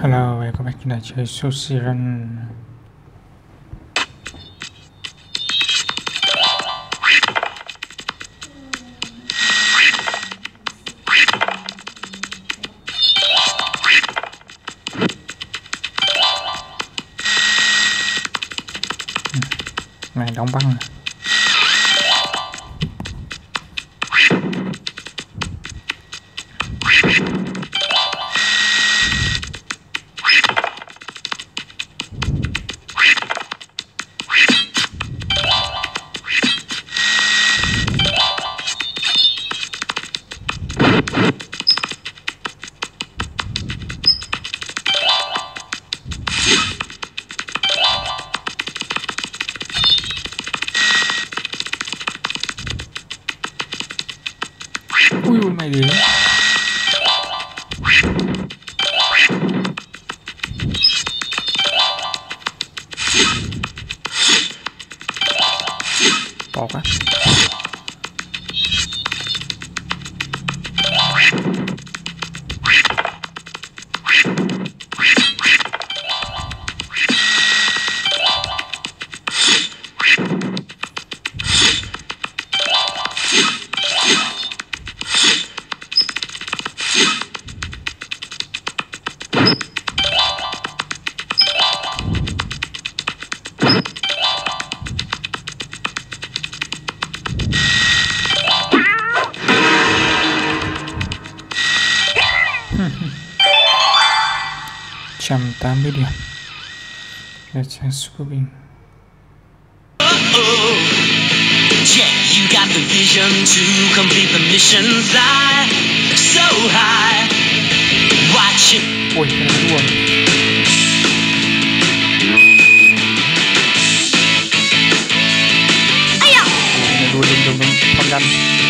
Hello, welcome back to chơi Sushi Run ambil dia Gotcha Scooby Yeah, you got the vision to complete the mission Fly so high. Watch it. Oi, kena dua Ayo Kena dua, dua, Come dua,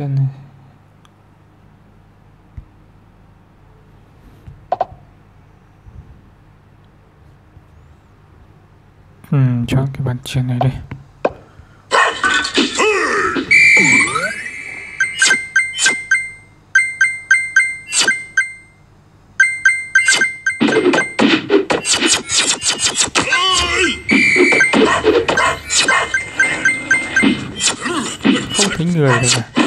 chân này Ừ, hmm, cho cái bàn chân này đi. Không thấy người đâu cả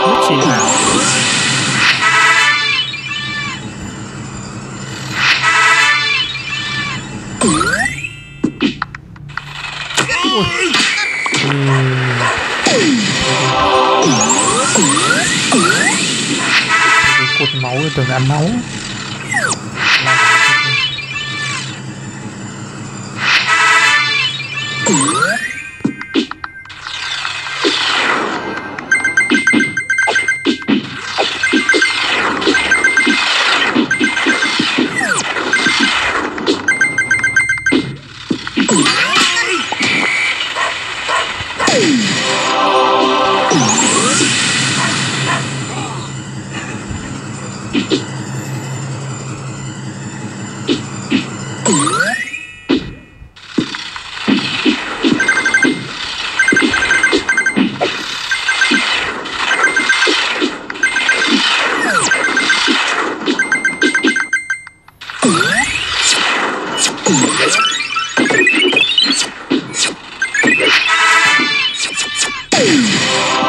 Hút cột máu rồi tưởng ăn máu. Música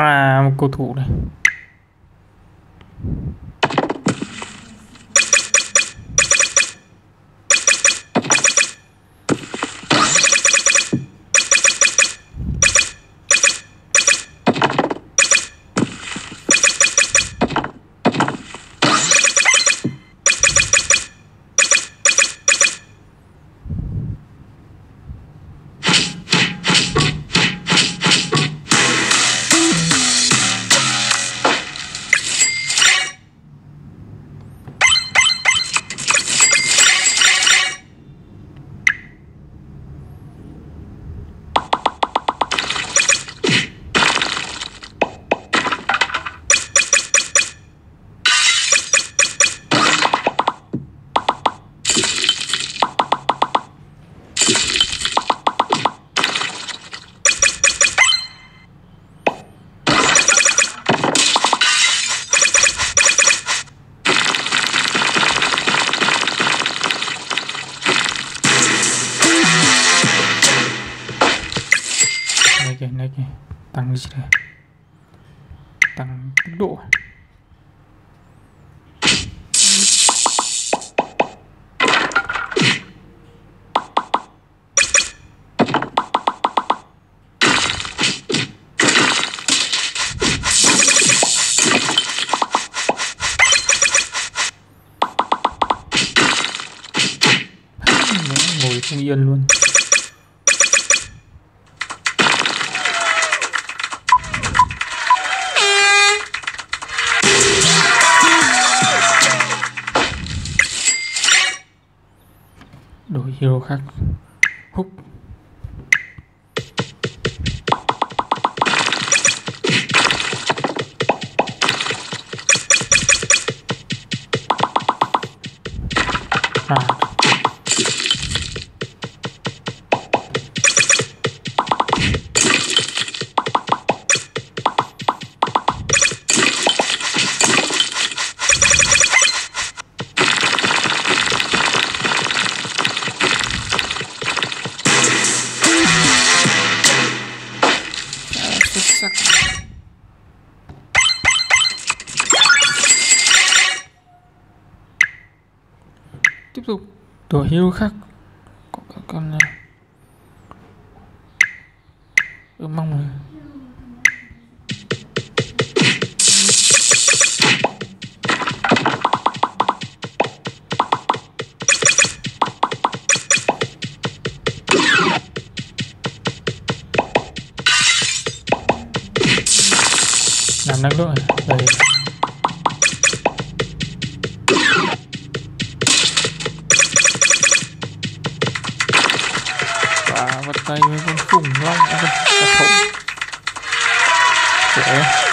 À một cầu thủ này mới chỉ là tăng tốc độ hero khác hút. Hiếu khắc. Khác có cả con này. Ừ, mong rồi làm năng lượng rồi ใครเป็นคนฝุ่งร่างกระทบกระทบเจ๊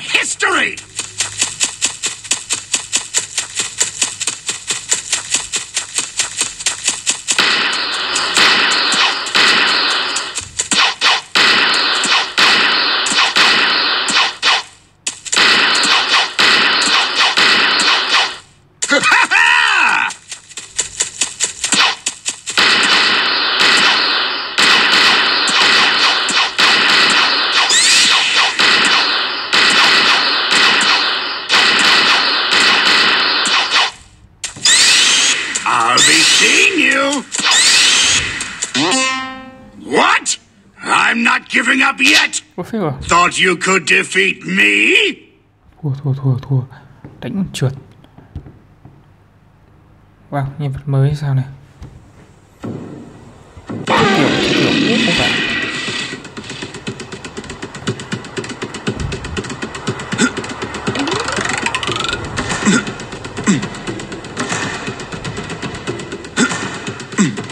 history! có phép à thought you could defeat me thua thua thua thua đánh trượt wow nhân vật mới sao này Hmm.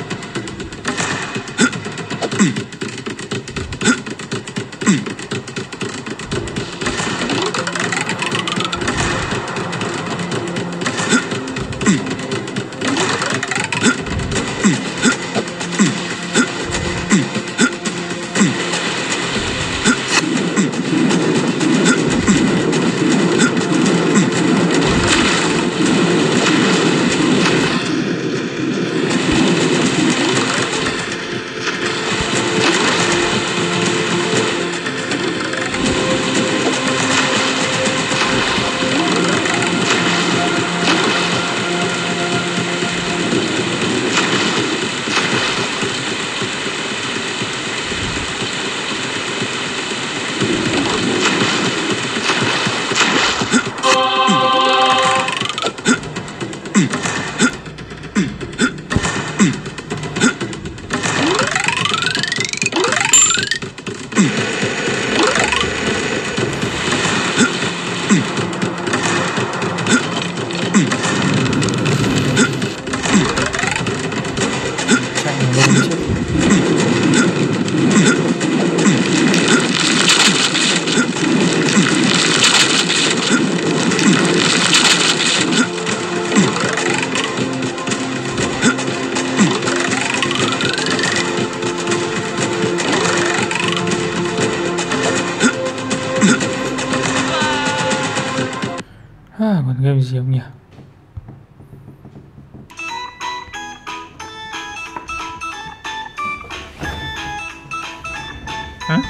Hả?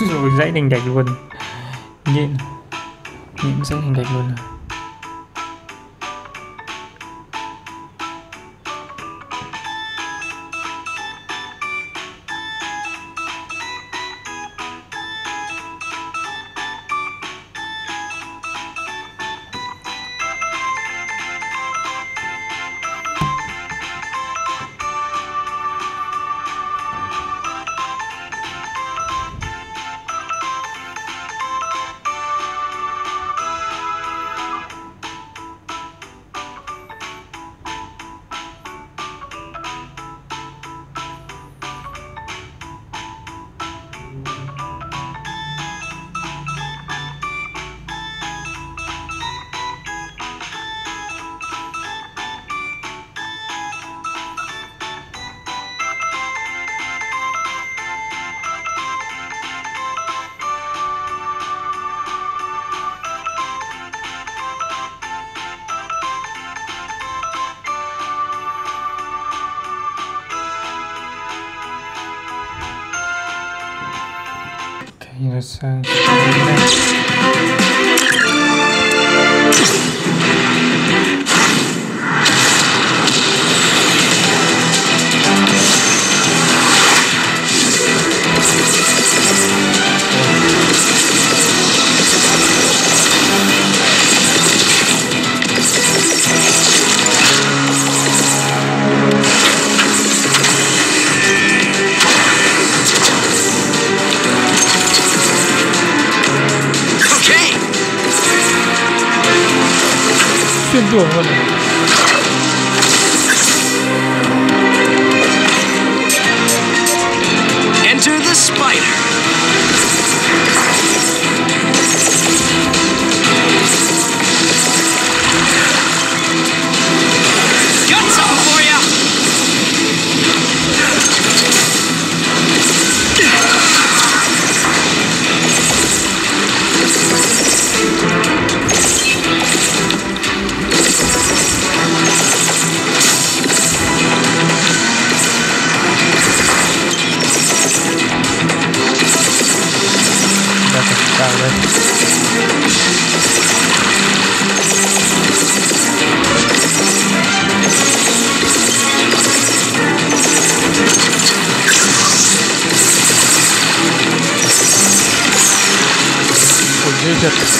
Rồi dãy đình đạch luôn? Nhịn. Nhịn dãy đình đạch luôn à? innocent. Enter the spider. Egypt.